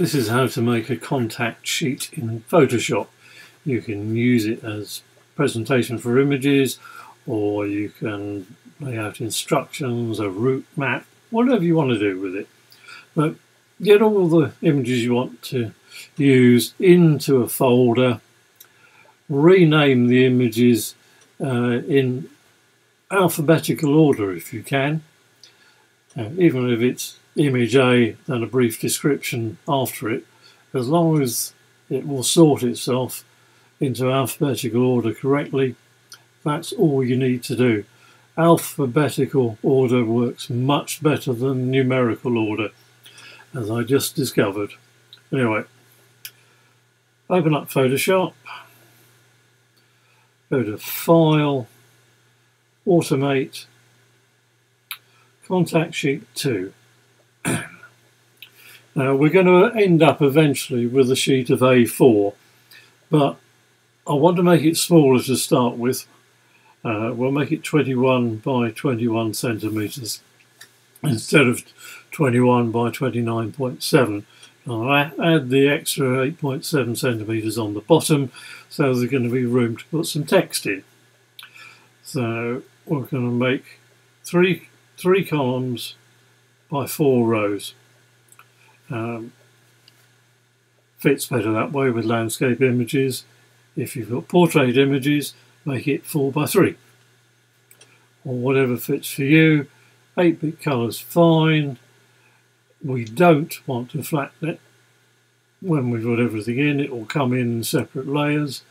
This is how to make a contact sheet in Photoshop. You can use it as presentation for images or you can lay out instructions, a route map, whatever you want to do with it. But get all the images you want to use into a folder, rename the images uh, in alphabetical order if you can, uh, even if it's image A, then a brief description after it, as long as it will sort itself into alphabetical order correctly, that's all you need to do. Alphabetical order works much better than numerical order, as I just discovered. Anyway, open up Photoshop, go to File, Automate, Contact Sheet 2. Now we're going to end up eventually with a sheet of A4, but I want to make it smaller to start with. Uh, we'll make it 21 by 21 centimetres instead of 21 by 29.7. I'll add the extra 8.7 centimetres on the bottom so there's going to be room to put some text in. So we're going to make three, three columns by four rows. Um, fits better that way with landscape images. If you've got portrait images, make it 4 by 3 or whatever fits for you. 8-bit colours fine. We don't want to flatten it. When we've got everything in, it will come in separate layers,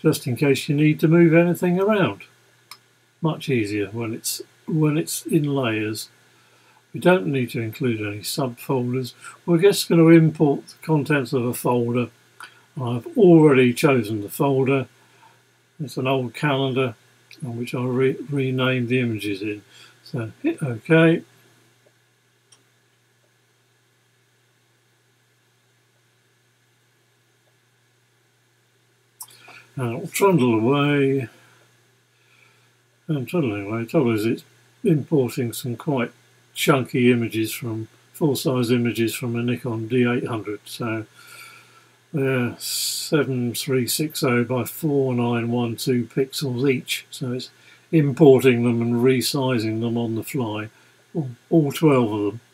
just in case you need to move anything around. Much easier when it's when it's in layers. We don't need to include any subfolders. We're just going to import the contents of a folder. I've already chosen the folder. It's an old calendar on which I'll re rename the images in. So hit OK. And it'll trundle away. Um, and trundling away. Trouble is it's importing some quite chunky images from full-size images from a Nikon D800 so they're 7360 by 4912 pixels each. So it's importing them and resizing them on the fly. All, all 12 of them.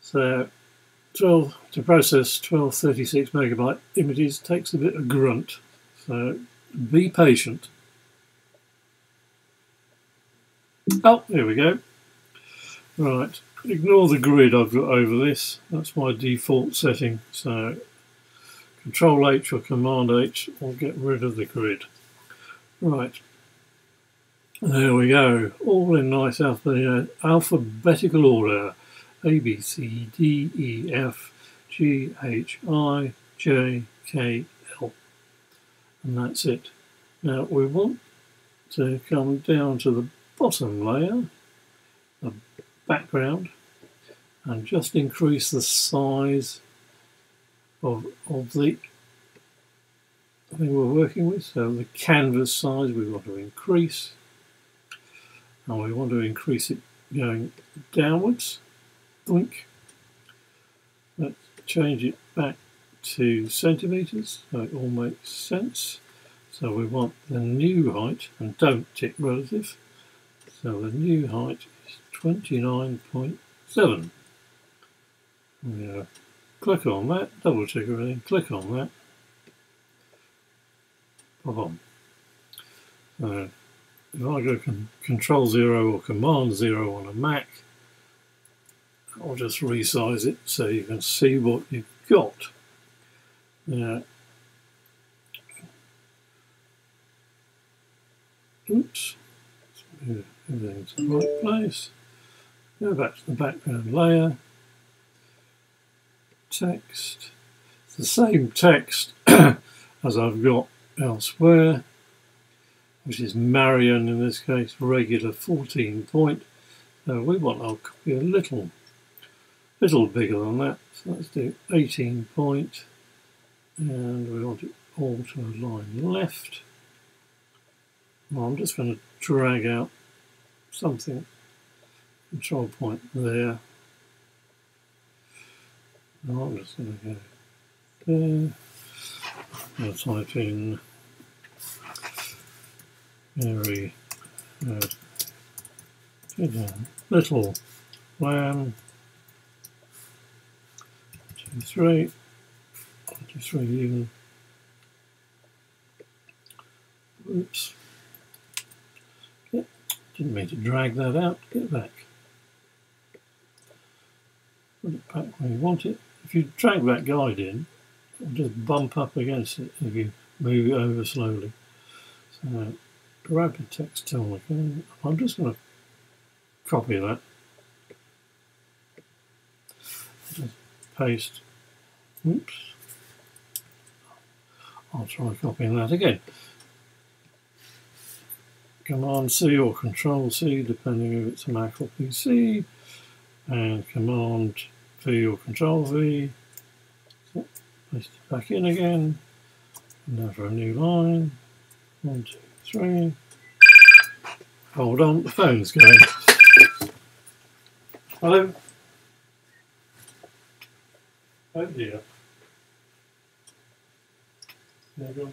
So 12 to process 1236 megabyte images takes a bit of grunt. So be patient Oh, there we go. Right, ignore the grid I've got over this. That's my default setting. So Control H or Command H will get rid of the grid. Right, there we go. All in nice alphabetical order. A, B, C, D, E, F, G, H, I, J, K, L. And that's it. Now we want to come down to the bottom layer, the background, and just increase the size of, of the thing we're working with. So the canvas size we want to increase, and we want to increase it going downwards. Think. Let's change it back to centimetres so it all makes sense. So we want the new height, and don't tick relative, so the new height is 29.7. Yeah. Uh, click on that, double check everything, click on that. Pop on. So if I go con control zero or command zero on a Mac, I'll just resize it so you can see what you've got. Now, oops. Everything's in the right place. Go back to the background layer. Text. It's the same text as I've got elsewhere, which is Marion in this case, regular 14 point. So we want our copy a little, little bigger than that. So let's do 18 point, and we want it all to align left. Well, I'm just going to drag out something. Control point there. I'm just going to go there. I'll type in very good little lamb two three. Two three even oops didn't mean to drag that out. Get back. Put it back where you want it. If you drag that guide in it'll just bump up against it if you move it over slowly. So grab the text tool again. I'm just going to copy that. Just paste. Oops. I'll try copying that again Command C or Control C depending if it's a Mac or PC and Command V or Control V oh, so, paste it back in again now for a new line one two three hold on the phone's going Hello? Oh dear. There you go.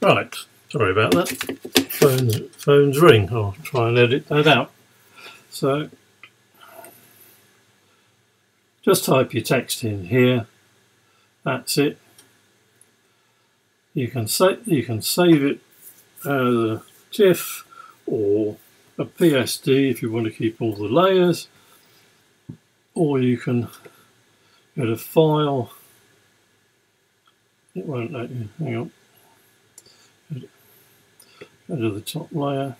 Right, sorry about that. Phones, phones ring. I'll try and edit that out. So, just type your text in here. That's it. You can save you can save it as a TIFF or a PSD if you want to keep all the layers or you can go to file. It won't let you hang on. Go to the top layer.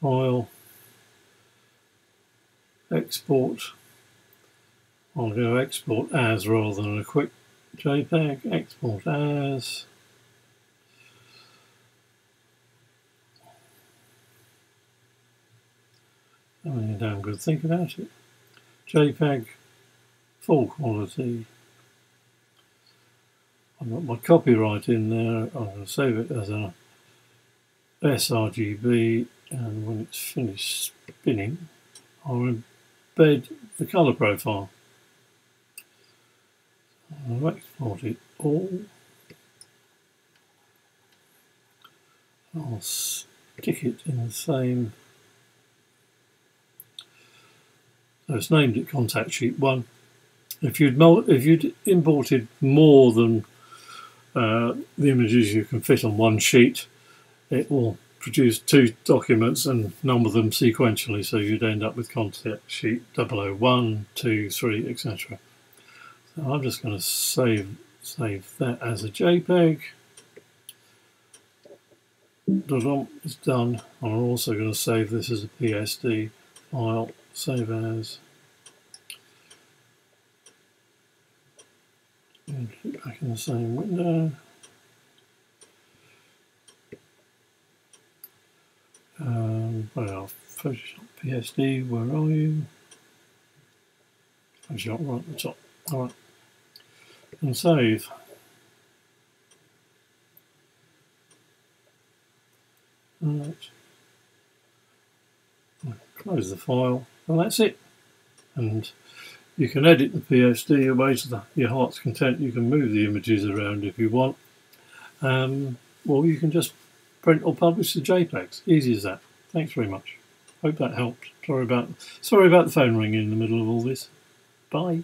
File. Export. I'll go export as rather than a quick JPEG. Export as Having a damn good think about it. JPEG, full quality. I've got my copyright in there. I'm going to save it as a sRGB and when it's finished spinning I'll embed the colour profile. I'll export it all. I'll stick it in the same So it's named it contact sheet one. If you'd if you'd imported more than uh, the images you can fit on one sheet, it will produce two documents and number them sequentially, so you'd end up with contact sheet 001, 2, 3, etc. So I'm just going to save save that as a JPEG. It's done. I'm also going to save this as a PSD file save as. Back in the same window. Um, well Photoshop PSD where are you? Photoshop right at the top. Alright and save. Alright. Close the file and that's it. And you can edit the PSD away to the, your heart's content. You can move the images around if you want. Um, or you can just print or publish the JPEGs. Easy as that. Thanks very much. Hope that helped. Sorry about sorry about the phone ringing in the middle of all this. Bye.